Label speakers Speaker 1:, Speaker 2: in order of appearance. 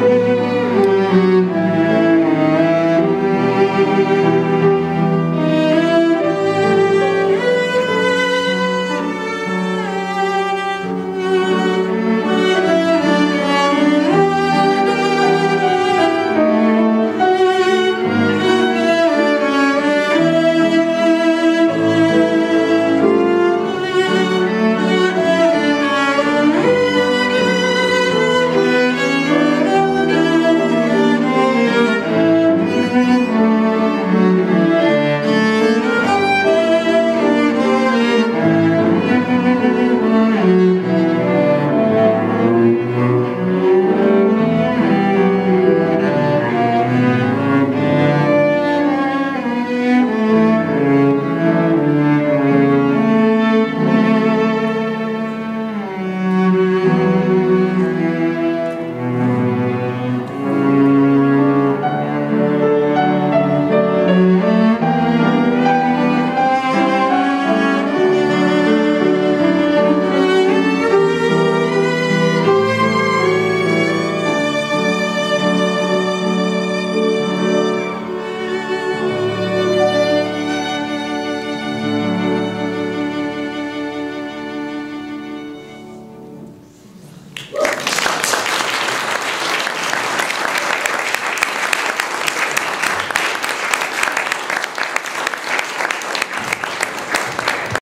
Speaker 1: you